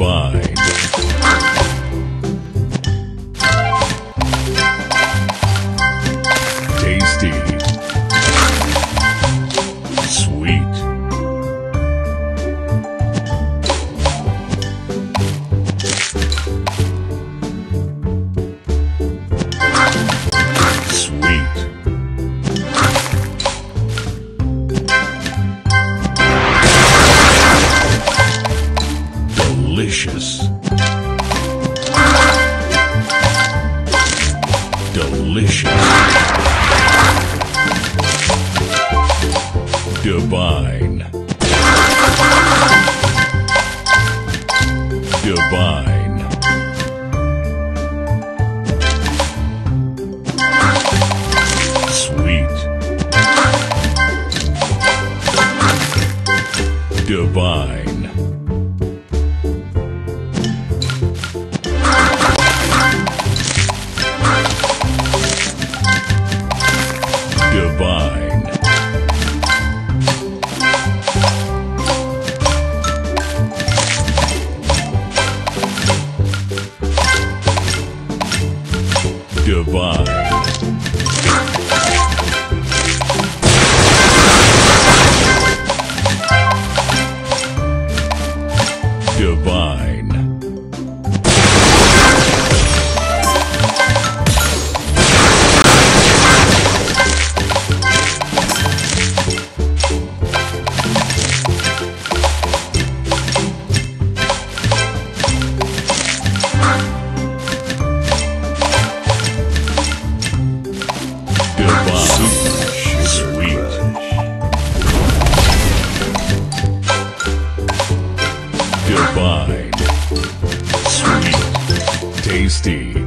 combined. delicious. Delicious. Divine. Divine. Sweet. Divine. Divine. Divine. Sweet. Tasty.